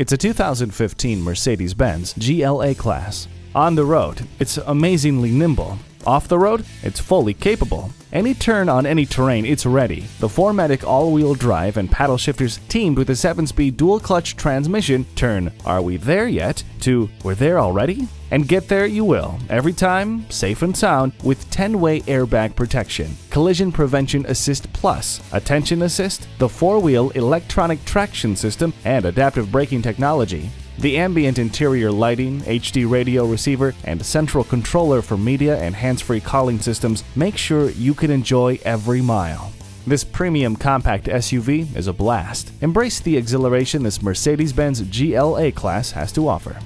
It's a 2015 Mercedes-Benz GLA class. On the road, it's amazingly nimble. Off the road, it's fully capable. Any turn on any terrain, it's ready. The 4MATIC all-wheel drive and paddle shifters teamed with a 7-speed dual-clutch transmission turn Are we there yet? to We're there already? And get there you will, every time, safe and sound, with 10-way airbag protection, collision prevention assist plus, attention assist, the 4-wheel electronic traction system, and adaptive braking technology. The ambient interior lighting, HD radio receiver, and central controller for media and hands-free calling systems make sure you can enjoy every mile. This premium compact SUV is a blast. Embrace the exhilaration this Mercedes-Benz GLA class has to offer.